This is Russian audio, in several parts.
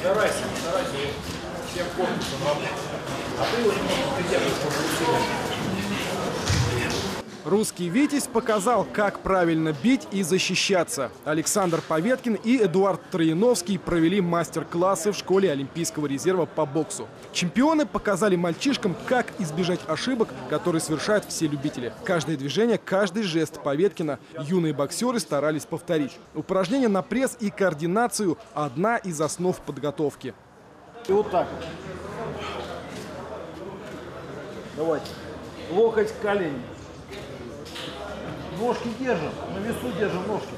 Старайся, старайся всем корпусом работать. А ты его немного придерживаешь, чтобы усилить. Русский «Витязь» показал, как правильно бить и защищаться. Александр Поветкин и Эдуард Трояновский провели мастер-классы в школе Олимпийского резерва по боксу. Чемпионы показали мальчишкам, как избежать ошибок, которые совершают все любители. Каждое движение, каждый жест Поветкина юные боксеры старались повторить. Упражнения на пресс и координацию – одна из основ подготовки. И вот так. Давайте. Локоть, колени. Ножки держим. На весу держим ножки.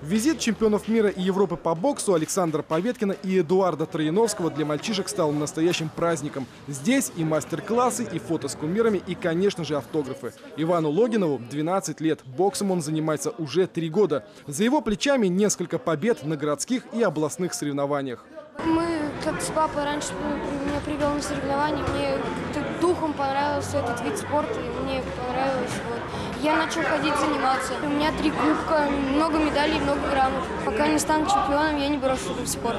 Визит чемпионов мира и Европы по боксу Александра Поветкина и Эдуарда Трояновского для мальчишек стал настоящим праздником. Здесь и мастер-классы, и фото с кумирами, и, конечно же, автографы. Ивану Логинову 12 лет. Боксом он занимается уже три года. За его плечами несколько побед на городских и областных соревнованиях. Мы как с папой раньше меня привел на соревнования, мне духом понравился этот вид спорта, и мне понравилось. Вот. Я начал ходить заниматься. У меня три кубка, много медалей, много грамот. Пока не стану чемпионом, я не брошу этот спорт.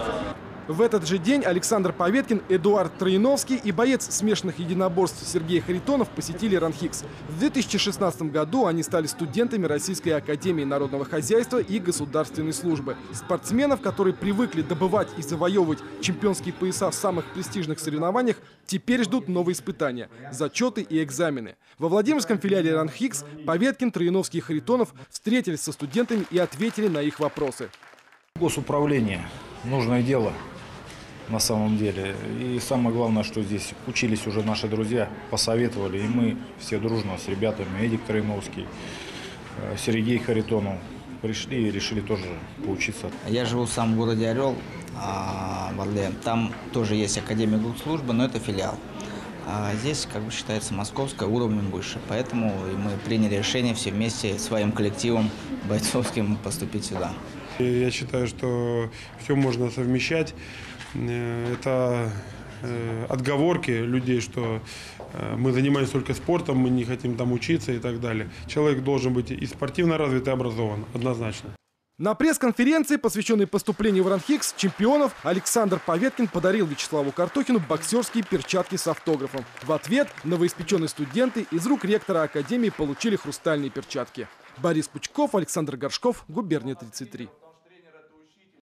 В этот же день Александр Поветкин, Эдуард Троиновский и боец смешанных единоборств Сергей Харитонов посетили Ранхикс. В 2016 году они стали студентами Российской Академии Народного Хозяйства и Государственной Службы. Спортсменов, которые привыкли добывать и завоевывать чемпионские пояса в самых престижных соревнованиях, теперь ждут новые испытания – зачеты и экзамены. Во Владимирском филиале Ранхикс Поветкин, Троиновский и Харитонов встретились со студентами и ответили на их вопросы. Госуправление – нужное дело на самом деле. И самое главное, что здесь учились уже наши друзья, посоветовали, и мы все дружно с ребятами, Эдик Троиновский, э, Сергей Харитонов, пришли и решили тоже поучиться. Я живу в городе Орел, а, в Орле. Там тоже есть Академия госслужбы, но это филиал. А здесь, как бы считается, московская уровнем выше. Поэтому мы приняли решение все вместе своим коллективом бойцовским поступить сюда. Я считаю, что все можно совмещать. Э, Это э, отговорки людей, что э, мы занимаемся только спортом, мы не хотим там учиться и так далее. Человек должен быть и спортивно развит, и образован, однозначно. На пресс-конференции, посвященной поступлению в Ранхикс чемпионов, Александр Поветкин подарил Вячеславу Картохину боксерские перчатки с автографом. В ответ новоиспеченные студенты из рук ректора Академии получили хрустальные перчатки. Борис Пучков, Александр Горшков, Губерния 33.